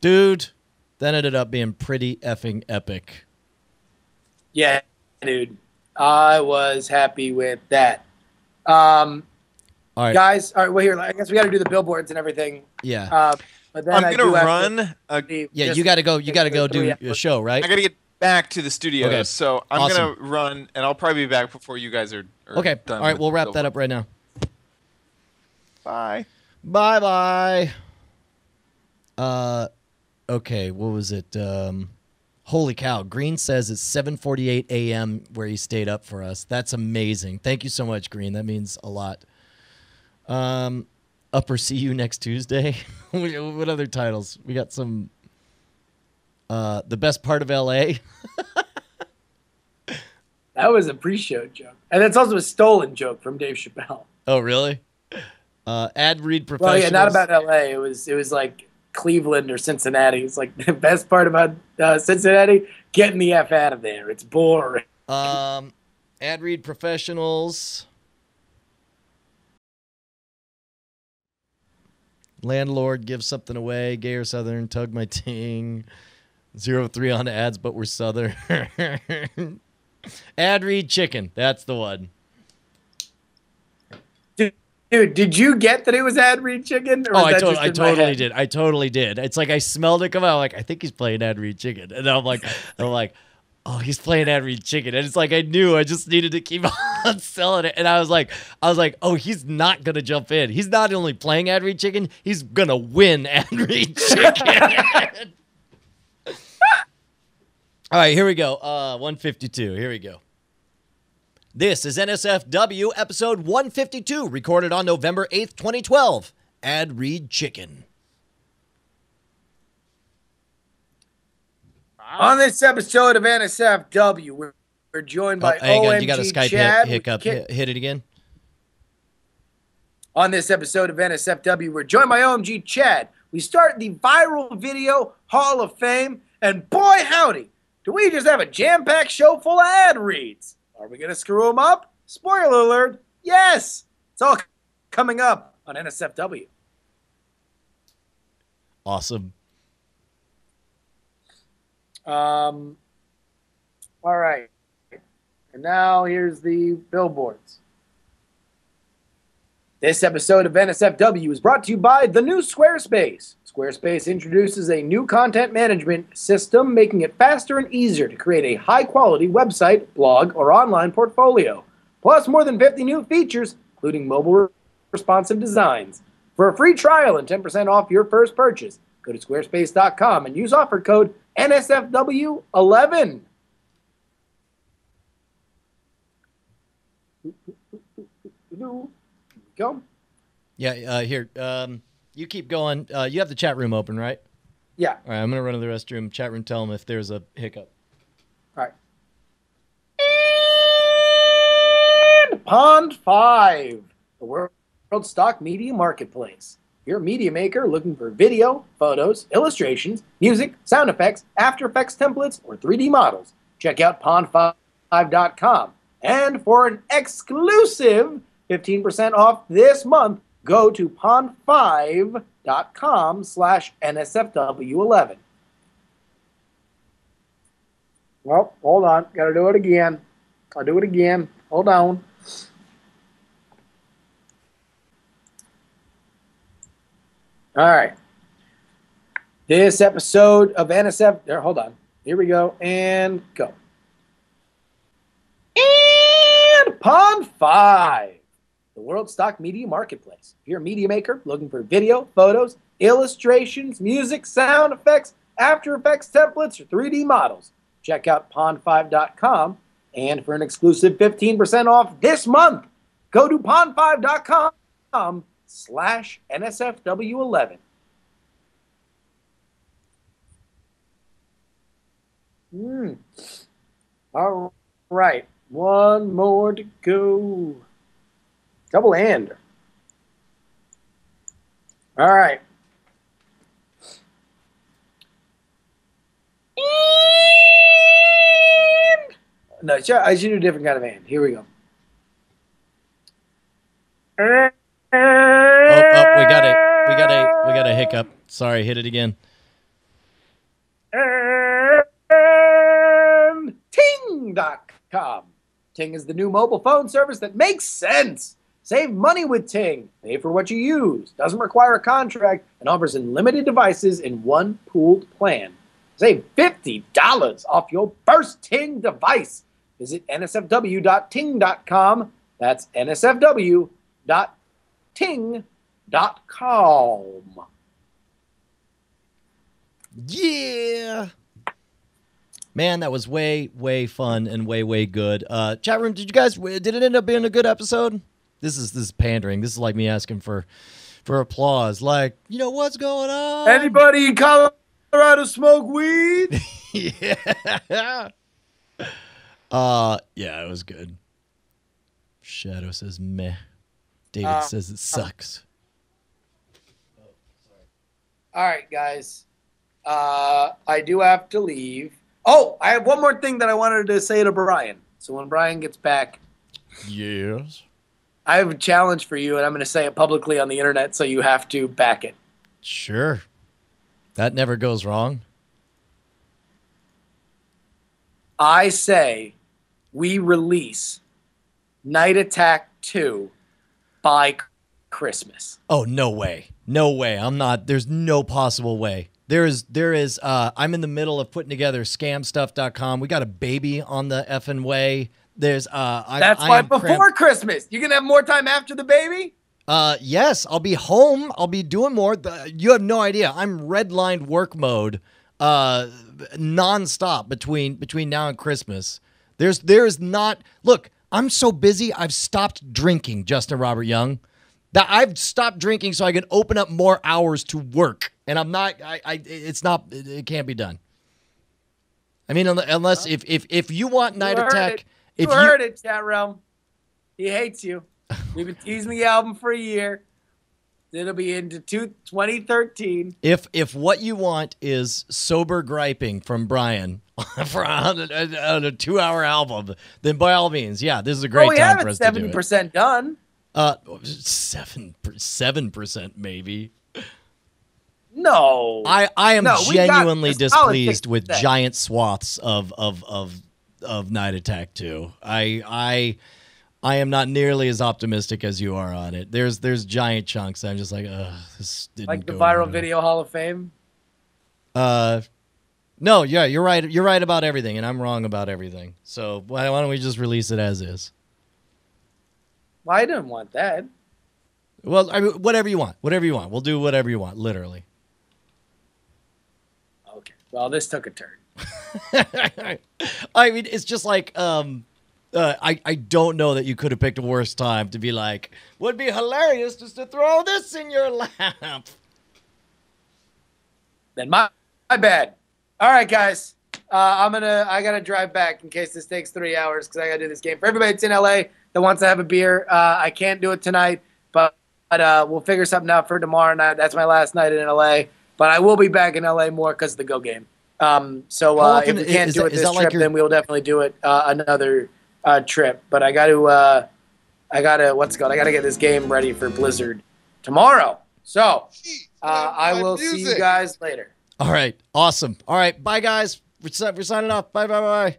Dude, that ended up being pretty effing epic. Yeah, dude. I was happy with that. Um, All right. guys, all right, well, here, I guess we got to do the billboards and everything. Yeah. Uh, but then I'm gonna do have to run. A, yeah, you got to go. You got to go do Yeah. a show, right? I gotta get back to the studio, Okay. so I'm Awesome. gonna run, and I'll probably be back before you guys are. are Okay. Done All right, we'll wrap that up right now. Bye. Bye bye. Uh, okay. What was it? Um, holy cow! Green says it's 7:48 a.m. where he stayed up for us. That's amazing. Thank you so much, Green. That means a lot. Um, upper see you next Tuesday. what other titles? We got some. Uh, the best part of L.A. That was a pre-show joke, and that's also a stolen joke from Dave Chappelle. Oh, really? Uh, ad read Well, yeah, not about L.A. It was it was like Cleveland or Cincinnati. It's like the best part about uh, Cincinnati: getting the f out of there. It's boring. Um, ad read professionals. Landlord gives something away. Gay or Southern, tug my ting. Zero three on ads, but we're Southern. ad read chicken. That's the one. Dude, did you get that it was ad read chicken? Oh, I, to- I totally did. I totally did. It's like I smelled it come out. I'm like, I think he's playing ad read chicken. And I'm like, I'm like, oh, he's playing ad read chicken. And it's like I knew I just needed to keep on selling it. And I was like, I was like, oh, he's not gonna jump in. He's not only playing ad read chicken, he's gonna win ad read chicken. All right, here we go. Uh, 152. Here we go. This is NSFW episode 152, recorded on November 8th, 2012. Ad read chicken. On this episode of NSFW, we're, we're joined Oh, by hang OMG on, you got a Skype Chad. hit, hiccup. Hit, hit it again. On this episode of NSFW, we're joined by OMG Chad. We start the viral video Hall of Fame, and boy howdy, do we just have a jam-packed show full of ad reads. Are we going to screw them up? Spoiler alert, yes! It's all coming up on NSFW. Awesome. Um, all right. And now here's the billboards. This episode of NSFW is brought to you by the new Squarespace. Squarespace introduces a new content management system, making it faster and easier to create a high quality website, blog, or online portfolio. Plus, more than 50 new features, including mobile responsive designs. For a free trial and 10% off your first purchase, go to squarespace.com and use offer code NSFW11. Here we go. Yeah, uh, here. Um, you keep going. Uh, you have the chat room open, right? Yeah. All right, I'm going to run to the restroom. Chat room, tell them if there's a hiccup. All right. And Pond 5, the world stock media marketplace. You're a media maker looking for video, photos, illustrations, music, sound effects, After Effects templates, or 3D models. Check out pond5.com. And for an exclusive 15% off this month, go to pond5.com slash NSFW11. Well, hold on. Got to do it again. I'll do it again. Hold on. All right. This episode of NSF. There, hold on. Here we go. And go. And Pond 5, the world stock media marketplace. If you're a media maker looking for video, photos, illustrations, music, sound effects, After Effects templates, or 3D models, check out pond5.com. And for an exclusive 15% off this month, go to pond5.com slash NSFW11. Hmm. All right. One more to go. Double and. All right. And- No, I should do a different kind of hand. Here we go. Oh, oh, we got a, we got a, we got a hiccup. Sorry, hit it again. and Ting.com. Ting is the new mobile phone service that makes sense. Save money with Ting. Pay for what you use. Doesn't require a contract and offers unlimited devices in one pooled plan. Save $50 off your first Ting device. Visit nsfw.ting.com. That's nsfw.ting.com. Yeah. Man, that was way, way fun and way, way good. Uh, chat room, did you guys? Did it end up being a good episode? This is this is pandering. This is like me asking for for applause. Like, you know what's going on? Anybody in Colorado smoke weed? yeah. Uh, yeah, it was good. Shadow says meh. David Uh, says it sucks. All right, guys. Uh, I do have to leave. Oh, I have one more thing that I wanted to say to Brian. So when Brian gets back, Yes. I have a challenge for you, and I'm going to say it publicly on the internet, so you have to back it. Sure. That never goes wrong. I say we release Night Attack 2 by Christmas. Oh no way. No way. I'm not there's no possible way. There is there is uh I'm in the middle of putting together scamstuff.com. We got a baby on the effing way. There's uh I, That's I why before cramped- Christmas. You to have more time after the baby? Uh yes, I'll be home. I'll be doing more. The, you have no idea. I'm redlined work mode uh nonstop between between now and Christmas. There's there's not look, I'm so busy I've stopped drinking, Justin Robert Young. That I've stopped drinking so I can open up more hours to work. And I'm not I, I it's not it, it can't be done. I mean unless if if if you want Night Attack it. If you heard it, chat realm. He hates you. We've been teasing the album for a year. It'll be into two, 2013. If if what you want is sober griping from Brian for on a, on a two hour album, then by all means, yeah, this is a great Well, we time for us to do seventy it. percent done. Uh, seven seven percent maybe. No, I I am No, genuinely displeased with giant swaths of of of of Night Attack two. I I. I am not nearly as optimistic as you are on it. There's there's giant chunks. I'm just like, ugh, this didn't like the viral video Hall of Fame. Uh, no, yeah, you're right. You're right about everything, and I'm wrong about everything. So why, why don't we just release it as is? Well, I didn't want that. Well, I mean, whatever you want, whatever you want. We'll do whatever you want, literally. Okay. Well, this took a turn. I mean, it's just like, um, uh, I I don't know that you could have picked a worse time to be like, would be hilarious just to throw this in your lap. Then my my bad. All right, guys. Uh, I'm gonna I gotta drive back in case this takes three hours because I gotta do this game. For everybody that's in LA that wants to have a beer, uh, I can't do it tonight, but, but uh, we'll figure something out for tomorrow night. That's my last night in LA, but I will be back in LA more because of the Go game. Um, so uh, if often we can't is do that- it is this that like trip, your- then we'll definitely do it uh, another uh, trip. But I got to uh, I gotta what's it called? I gotta get this game ready for Blizzard tomorrow. So uh, I will see you guys later. All right, awesome. All right, bye guys. We're, si- we're signing off. Bye, bye, bye. bye.